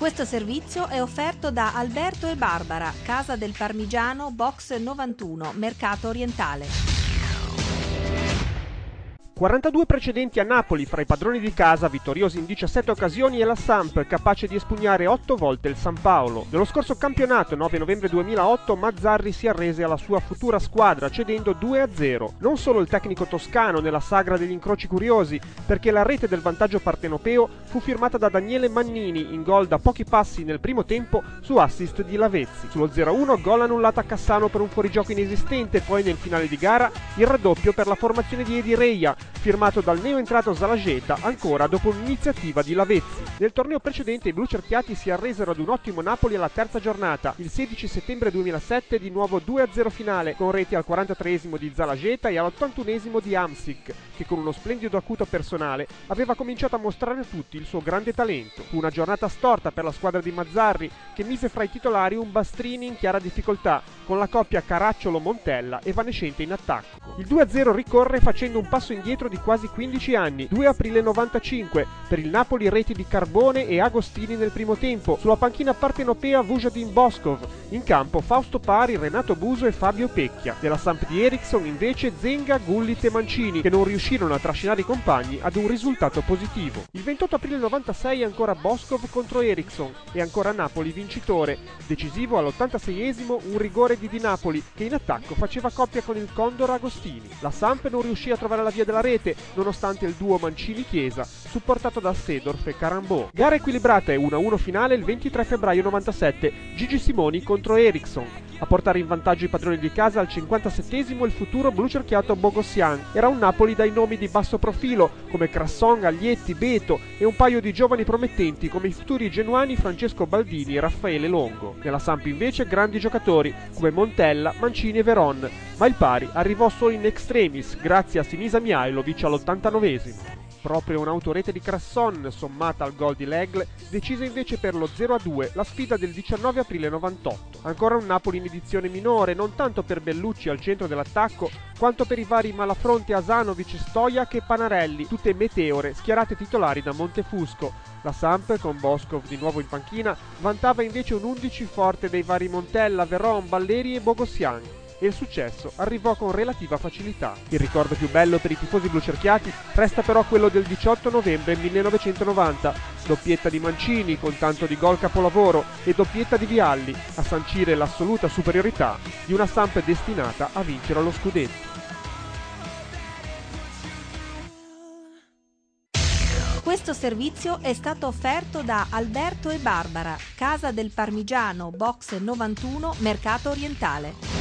Questo servizio è offerto da Alberto e Barbara, Casa del Parmigiano, Box 91, Mercato Orientale. 42 precedenti a Napoli fra i padroni di casa, vittoriosi in 17 occasioni, e la Samp, capace di espugnare 8 volte il San Paolo. Nello scorso campionato, 9 novembre 2008, Mazzarri si arrese alla sua futura squadra, cedendo 2-0. Non solo il tecnico toscano nella sagra degli incroci curiosi, perché la rete del vantaggio partenopeo fu firmata da Daniele Mannini, in gol da pochi passi nel primo tempo su assist di Lavezzi. Sullo 0-1, gol annullato a Cassano per un fuorigioco inesistente, poi nel finale di gara il raddoppio per la formazione di Edi Reia, firmato dal neoentrato Zalageta ancora dopo un'iniziativa di Lavezzi. Nel torneo precedente i blu cerchiati si arresero ad un ottimo Napoli alla terza giornata. Il 16 settembre 2007 di nuovo 2-0 finale con reti al 43 di Zalageta e all'81 di Amsic, che con uno splendido acuto personale aveva cominciato a mostrare a tutti il suo grande talento. Fu una giornata storta per la squadra di Mazzarri, che mise fra i titolari un Bastrini in chiara difficoltà, con la coppia Caracciolo-Montella evanescente in attacco. Il 2-0 ricorre facendo un passo indietro di quasi 15 anni, 2 aprile 95, per il Napoli reti di Carbone e Agostini nel primo tempo, sulla panchina partenopea Vujadin Boskov, in campo Fausto Pari, Renato Buso e Fabio Pecchia. Nella Samp di Ericsson invece Zenga, Gullit e Mancini, che non riuscirono a trascinare i compagni ad un risultato positivo. Il 28 aprile 96 ancora Boskov contro Ericsson e ancora Napoli vincitore, decisivo all'86esimo un rigore di Di Napoli che in attacco faceva coppia con il Condor Agostini. La Samp non riuscì a trovare la via della rete rete nonostante il duo Mancini-Chiesa supportato da Sedorf e Carambò. Gara equilibrata e 1-1 finale il 23 febbraio 97, Gigi Simoni contro Ericsson. A portare in vantaggio i padroni di casa al 57esimo il futuro blu cerchiato Bogossian. Era un Napoli dai nomi di basso profilo come Crasson, Aglietti, Beto e un paio di giovani promettenti come i futuri genuani Francesco Baldini e Raffaele Longo. Nella Samp invece grandi giocatori come Montella, Mancini e Veron, ma il pari arrivò solo in extremis grazie a Sinisa Mihailovic all'89esimo. Proprio un'autorete di Crasson, sommata al gol di Legle, decise invece per lo 0-2 la sfida del 19 aprile 98. Ancora un Napoli in edizione minore, non tanto per Bellucci al centro dell'attacco, quanto per i vari Malafronte Asanovic, Stoiak e Panarelli, tutte meteore schierate titolari da Montefusco. La Samp, con Boscov di nuovo in panchina, vantava invece un 11 forte dei vari Montella, Veron, Balleri e Bogossian e il successo arrivò con relativa facilità. Il ricordo più bello per i tifosi blucerchiati resta però quello del 18 novembre 1990, doppietta di Mancini con tanto di gol capolavoro e doppietta di Vialli a sancire l'assoluta superiorità di una stampa destinata a vincere lo scudetto. Questo servizio è stato offerto da Alberto e Barbara, Casa del Parmigiano, Box 91, Mercato Orientale.